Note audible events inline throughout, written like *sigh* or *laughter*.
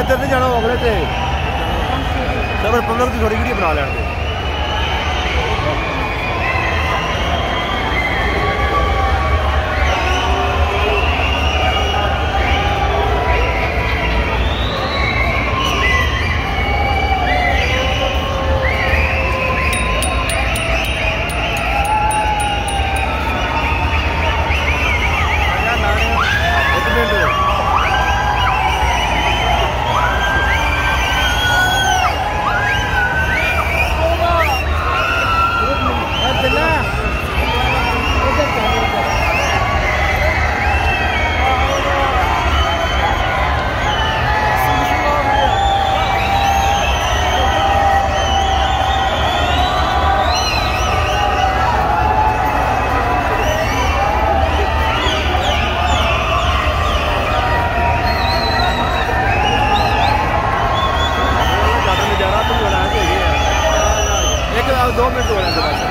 ਇੱਧਰ ਨਹੀਂ ਜਾਣਾ ਅਗਲੇ ਤੇ ਸਬਰ ਪਬਲਿਕ ਦੀ ਥੋੜੀ ਵੀਡੀਓ ਬਣਾ ਲੈਣ ਦੇ। dos metros delante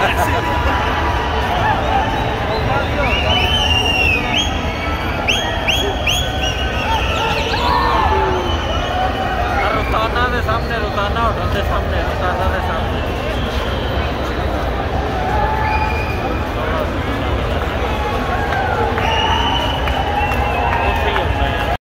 That's *laughs* it. सामने रुकाना और से सामने रुकाना सामने।